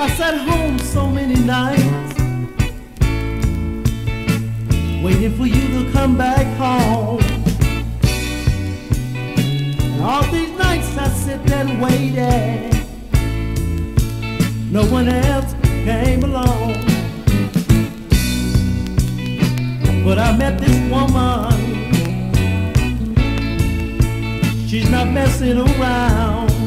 I sat home so many nights Waiting for you to come back home. And All these nights I sit and waited No one else came along. But I met this woman. She's not messing around.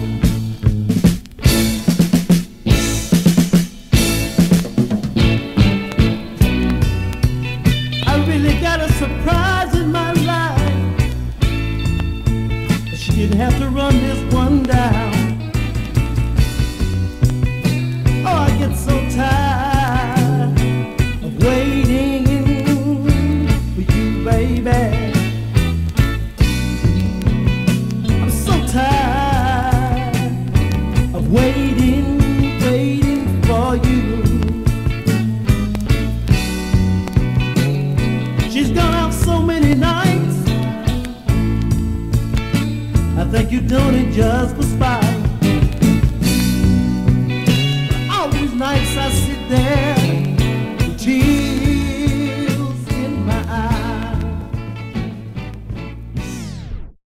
Really got a surprise in my life. She didn't have to run this one down. Oh, I get so tired of waiting for you, baby. I'm so tired of waiting, nights. I think you're doing it just for spite. All these nights I sit there,